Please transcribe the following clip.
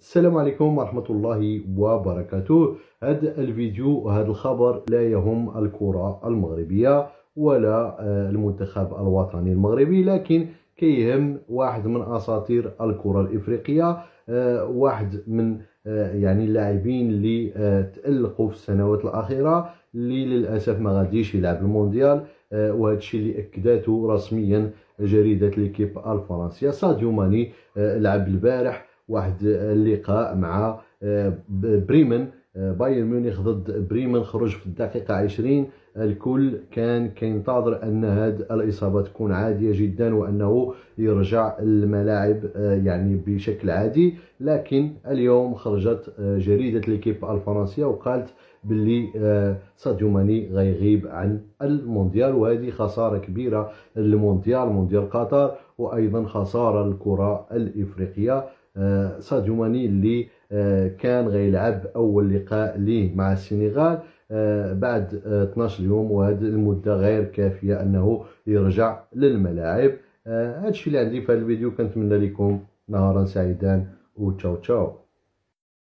السلام عليكم ورحمة الله وبركاته. هذا الفيديو وهذا الخبر لا يهم الكرة المغربية ولا آه، المنتخب الوطني المغربي لكن كيهم واحد من أساطير الكرة الإفريقية آه، واحد من آه، يعني اللاعبين اللي تألقوا في السنوات الأخيرة اللي للأسف ما غاديش يلعب المونديال وهذا الشيء اللي أكدته رسميا جريدة ليكيب الفرنسية ساديو ماني لعب البارح واحد اللقاء مع آه، بريمن آه، بايرن ميونخ ضد بريمن خرج في الدقيقة 20 الكل كان كينتظر أن هذه الإصابة تكون عادية جدا وأنه يرجع الملاعب آه، يعني بشكل عادي. لكن اليوم خرجت جريدة ليكيب الفرنسية وقالت باللي ساديو ماني غيغيب عن المونديال وهذه خسارة كبيرة للمونديال مونديال قطر وأيضا خسارة للكرة الإفريقية. آه، ساديو ماني اللي آه، كان غيلعب أول لقاء ليه مع السنغال. آه، بعد 12 يوم وهذه المدة غير كافية أنه يرجع للملاعب. هادشي اللي عندي في هذا الفيديو كنتمنى لكم نهارا سعيدا وتشاو تشاو.